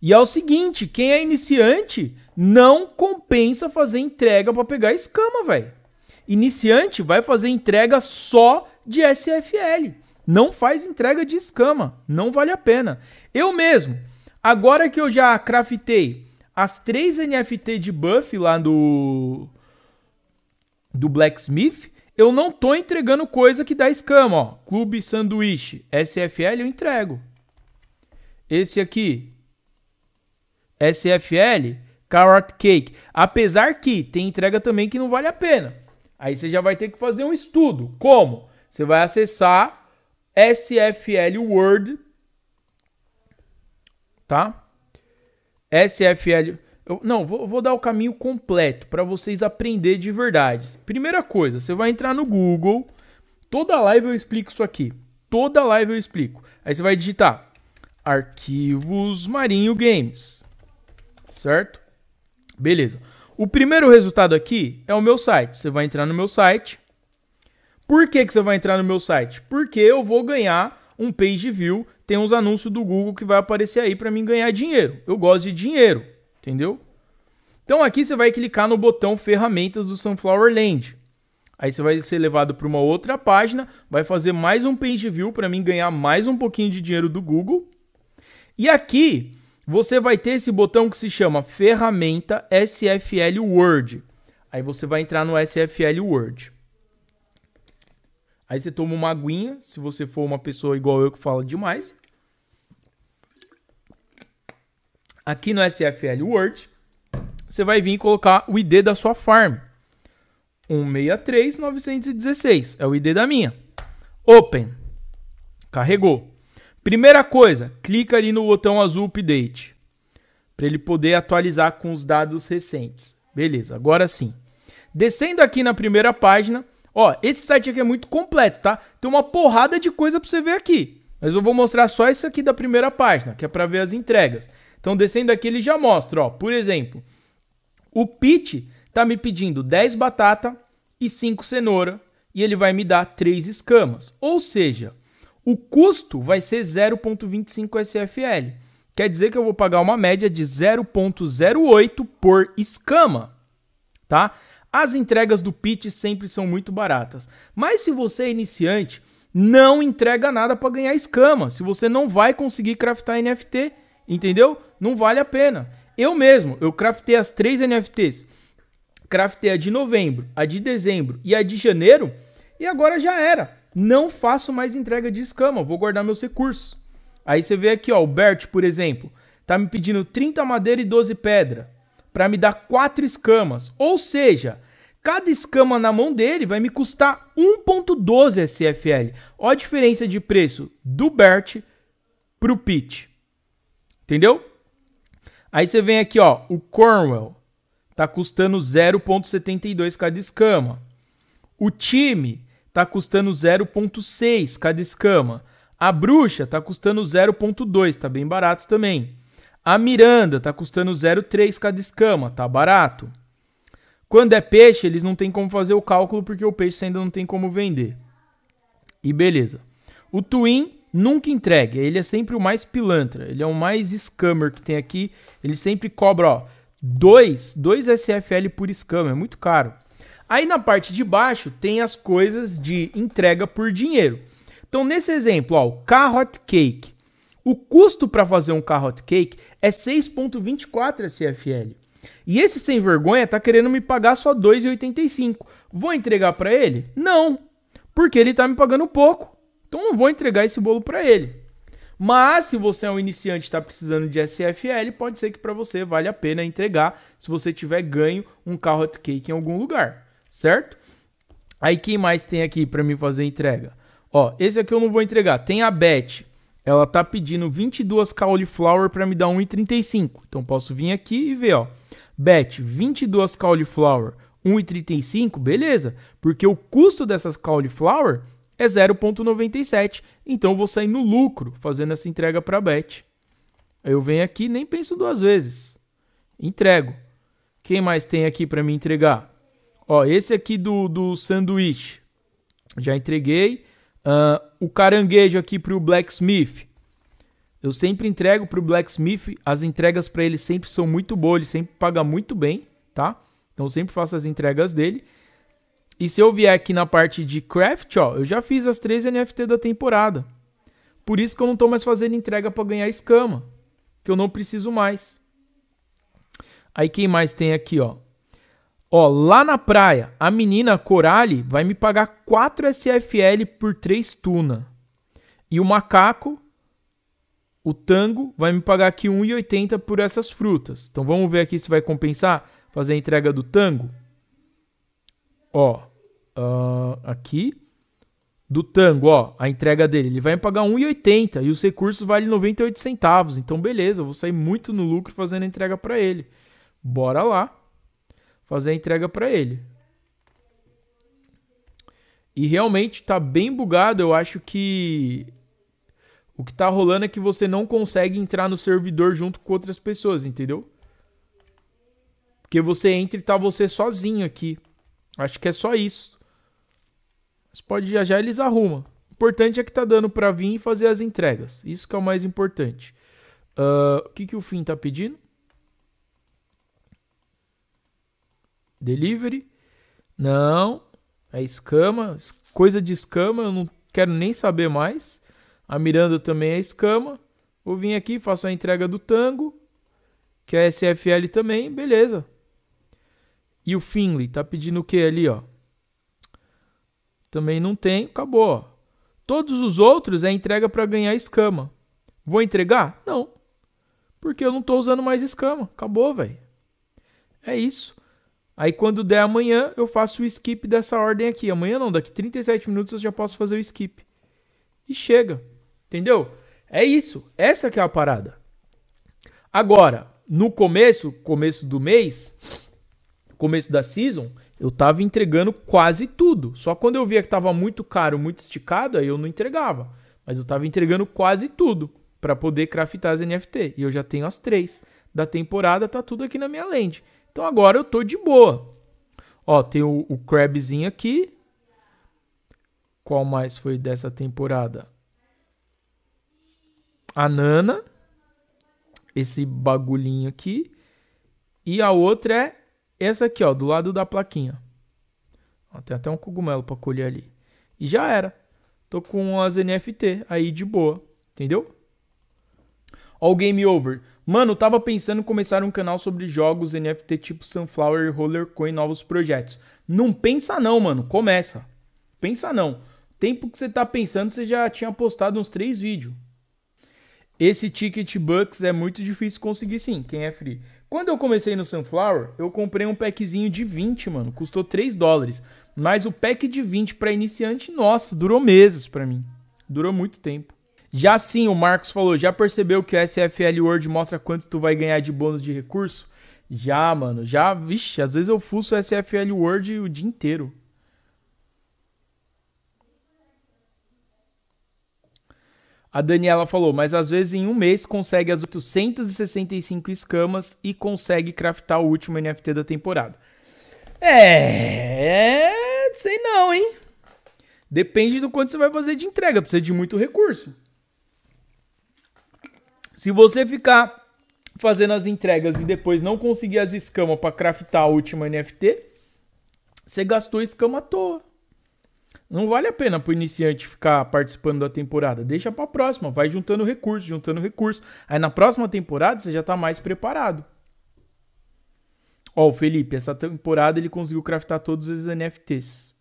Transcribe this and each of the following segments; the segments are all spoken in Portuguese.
E é o seguinte, quem é iniciante não compensa fazer entrega para pegar escama, velho. Iniciante vai fazer entrega só de SFL. Não faz entrega de escama, não vale a pena. Eu mesmo, agora que eu já craftei as três NFT de buff lá do do Blacksmith, eu não tô entregando coisa que dá escama, ó. Clube Sanduíche, SFL eu entrego. Esse aqui, SFL, Carrot Cake. Apesar que tem entrega também que não vale a pena. Aí você já vai ter que fazer um estudo. Como? Você vai acessar SFL Word, tá? SFL. Eu, não, vou, vou, dar o caminho completo para vocês aprender de verdade. Primeira coisa, você vai entrar no Google. Toda live eu explico isso aqui. Toda live eu explico. Aí você vai digitar Arquivos Marinho Games. Certo? Beleza. O primeiro resultado aqui é o meu site. Você vai entrar no meu site. Por que, que você vai entrar no meu site? Porque eu vou ganhar um page view. Tem uns anúncios do Google que vai aparecer aí para mim ganhar dinheiro. Eu gosto de dinheiro. Entendeu? Então aqui você vai clicar no botão ferramentas do Sunflower Land. Aí você vai ser levado para uma outra página, vai fazer mais um page view para mim ganhar mais um pouquinho de dinheiro do Google. E aqui você vai ter esse botão que se chama ferramenta SFL Word. Aí você vai entrar no SFL Word. Aí você toma uma aguinha, se você for uma pessoa igual eu que fala demais. aqui no SFL Word, você vai vir e colocar o ID da sua farm. 163.916 é o ID da minha. Open. Carregou. Primeira coisa, clica ali no botão azul Update. Para ele poder atualizar com os dados recentes. Beleza, agora sim. Descendo aqui na primeira página, ó, esse site aqui é muito completo, tá? Tem uma porrada de coisa para você ver aqui. Mas eu vou mostrar só isso aqui da primeira página, que é para ver as entregas. Então, descendo aqui, ele já mostra, ó. Por exemplo, o Pete tá me pedindo 10 batata e 5 cenoura e ele vai me dar 3 escamas. Ou seja, o custo vai ser 0.25 SFL. Quer dizer que eu vou pagar uma média de 0.08 por escama, tá? As entregas do Pit sempre são muito baratas. Mas se você é iniciante, não entrega nada para ganhar escama. Se você não vai conseguir craftar NFT, Entendeu? Não vale a pena. Eu mesmo, eu craftei as três NFTs. Craftei a de novembro, a de dezembro e a de janeiro. E agora já era. Não faço mais entrega de escama. Vou guardar meus recursos. Aí você vê aqui, ó, o Bert, por exemplo, tá me pedindo 30 madeira e 12 pedra para me dar quatro escamas. Ou seja, cada escama na mão dele vai me custar 1.12 SFL. Olha a diferença de preço do Bert pro Pete. Entendeu? Aí você vem aqui, ó, o Cornwell tá custando 0.72 cada escama. O time tá custando 0.6 cada escama. A bruxa tá custando 0.2, tá bem barato também. A Miranda tá custando 0.3 cada escama, tá barato. Quando é peixe, eles não tem como fazer o cálculo porque o peixe ainda não tem como vender. E beleza. O Twin nunca entregue. Ele é sempre o mais pilantra. Ele é o mais scammer que tem aqui. Ele sempre cobra, ó, 2 dois, dois SFL por scammer. É muito caro. Aí na parte de baixo tem as coisas de entrega por dinheiro. Então nesse exemplo, ó, o Carrot Cake. O custo para fazer um Carrot Cake é 6.24 SFL. E esse sem vergonha tá querendo me pagar só 2,85. Vou entregar para ele? Não, porque ele tá me pagando pouco. Então não vou entregar esse bolo para ele. Mas se você é um iniciante e está precisando de SFL, pode ser que para você vale a pena entregar se você tiver ganho um carrot cake em algum lugar, certo? Aí quem mais tem aqui para me fazer entrega? Ó, esse aqui eu não vou entregar. Tem a Beth. Ela tá pedindo 22 cauliflower para me dar 1,35. Então posso vir aqui e ver, ó. Beth, 22 cauliflower, 1,35, beleza? Porque o custo dessas cauliflower é 0,97. Então eu vou sair no lucro fazendo essa entrega para a Bet. Eu venho aqui nem penso duas vezes. Entrego. Quem mais tem aqui para me entregar? Ó, esse aqui do, do sanduíche. Já entreguei. Uh, o caranguejo aqui para o Blacksmith. Eu sempre entrego pro Blacksmith, as entregas para ele sempre são muito boas, ele sempre paga muito bem, tá? Então eu sempre faço as entregas dele. E se eu vier aqui na parte de craft, ó, eu já fiz as três NFT da temporada. Por isso que eu não tô mais fazendo entrega para ganhar escama, que eu não preciso mais. Aí quem mais tem aqui, ó? Ó, lá na praia, a menina Coralie vai me pagar 4 SFL por 3 tuna. E o macaco, o tango, vai me pagar aqui 1,80 por essas frutas. Então vamos ver aqui se vai compensar fazer a entrega do tango. Ó, uh, aqui do tango, ó, a entrega dele, ele vai me pagar 1,80 e os recursos valem 98 centavos. Então beleza, eu vou sair muito no lucro fazendo a entrega para ele. Bora lá fazer a entrega para ele. E realmente tá bem bugado, eu acho que o que tá rolando é que você não consegue entrar no servidor junto com outras pessoas, entendeu? Porque você entra e tá você sozinho aqui. Acho que é só isso. Mas pode já já eles arrumam. O importante é que tá dando para vir e fazer as entregas. Isso que é o mais importante. Uh, o que, que o fim tá pedindo? Delivery. Não. É escama. Coisa de escama, eu não quero nem saber mais. A Miranda também é escama. Vou vir aqui, faço a entrega do Tango. Que é SFL também, beleza. E o Finley, tá pedindo o que ali, ó? Também não tem, acabou. Ó. Todos os outros é entrega para ganhar escama. Vou entregar? Não. Porque eu não tô usando mais escama. Acabou, velho. É isso. Aí quando der amanhã, eu faço o skip dessa ordem aqui. Amanhã não, daqui 37 minutos eu já posso fazer o skip. E chega. Entendeu? É isso. Essa que é a parada. Agora, no começo, começo do mês, começo da season, eu tava entregando quase tudo. Só quando eu via que tava muito caro, muito esticado, aí eu não entregava. Mas eu tava entregando quase tudo para poder craftar as NFT. E eu já tenho as três da temporada, tá tudo aqui na minha lente. Então agora eu tô de boa. Ó, tem o, o Crabzinho aqui. Qual mais foi dessa temporada? A Nana. Esse bagulhinho aqui. E a outra é essa aqui, ó, do lado da plaquinha. Ó, tem até um cogumelo para colher ali. E já era. Tô com as NFT aí de boa, entendeu? Ó o Game Over. Mano, tava pensando em começar um canal sobre jogos NFT tipo Sunflower Roller Coin novos projetos. Não pensa não, mano. Começa. Pensa não. Tempo que você tá pensando, você já tinha postado uns três vídeos. Esse Ticket Bucks é muito difícil conseguir sim, quem é free. Quando eu comecei no Sunflower, eu comprei um packzinho de 20, mano. Custou 3 dólares. Mas o pack de 20 para iniciante, nossa, durou meses para mim. Durou muito tempo. Já sim, o Marcos falou, já percebeu que o SFL Word mostra quanto tu vai ganhar de bônus de recurso? Já, mano, já, vixe, às vezes eu fuço o SFL Word o dia inteiro. A Daniela falou, mas às vezes em um mês consegue as 865 escamas e consegue craftar o último NFT da temporada. É, sei não, hein? Depende do quanto você vai fazer de entrega, precisa de muito recurso. Se você ficar fazendo as entregas e depois não conseguir as escamas para craftar a última NFT, você gastou escama à toa. Não vale a pena pro iniciante ficar participando da temporada. Deixa pra próxima, vai juntando recursos, juntando recursos. Aí na próxima temporada você já tá mais preparado. Ó, o Felipe, essa temporada ele conseguiu craftar todos os NFTs.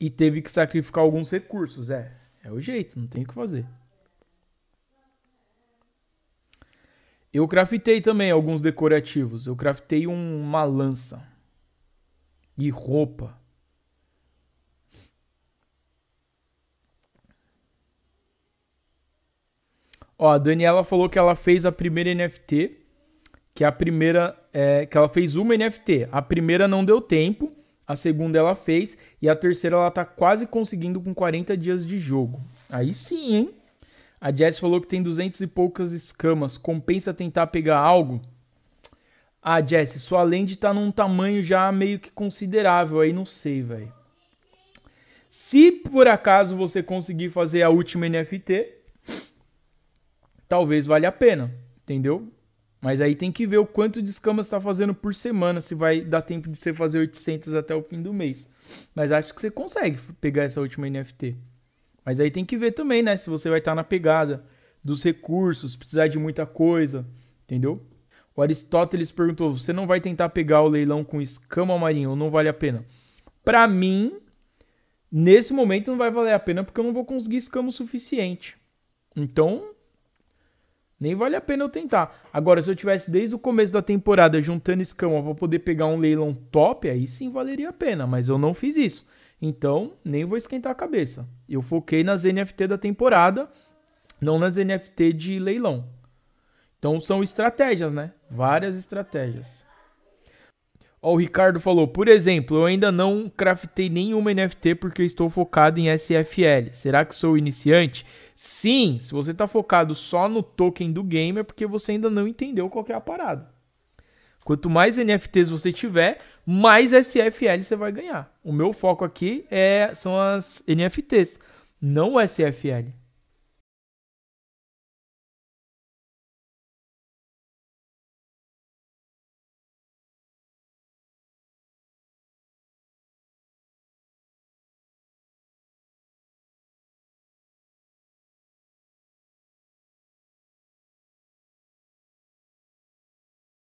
E teve que sacrificar alguns recursos. É, é o jeito, não tem o que fazer. Eu craftei também alguns decorativos. Eu craftei um, uma lança. E roupa. Ó, a Daniela falou que ela fez a primeira NFT. Que a primeira. É, que ela fez uma NFT. A primeira não deu tempo. A segunda ela fez. E a terceira ela tá quase conseguindo com 40 dias de jogo. Aí sim, hein? A Jess falou que tem duzentos e poucas escamas. Compensa tentar pegar algo? Ah, Jess, sua lente tá num tamanho já meio que considerável. Aí não sei, velho. Se por acaso você conseguir fazer a última NFT, talvez valha a pena, entendeu? Mas aí tem que ver o quanto de escamas está fazendo por semana, se vai dar tempo de você fazer 800 até o fim do mês. Mas acho que você consegue pegar essa última NFT. Mas aí tem que ver também, né, se você vai estar tá na pegada dos recursos, precisar de muita coisa, entendeu? O Aristóteles perguntou: "Você não vai tentar pegar o leilão com escama marinho ou não vale a pena?" Para mim, nesse momento não vai valer a pena porque eu não vou conseguir escama o suficiente. Então, nem vale a pena eu tentar. Agora, se eu tivesse desde o começo da temporada juntando escama para poder pegar um leilão top, aí sim valeria a pena, mas eu não fiz isso. Então, nem vou esquentar a cabeça. Eu foquei nas NFT da temporada, não nas NFT de leilão. Então, são estratégias, né? Várias estratégias. Ó, o Ricardo falou, por exemplo, eu ainda não craftei nenhuma NFT porque estou focado em SFL. Será que sou iniciante? Sim, se você está focado só no token do game é porque você ainda não entendeu qual é a parada. Quanto mais NFTs você tiver, mais SFL você vai ganhar. O meu foco aqui é, são as NFTs, não o SFL.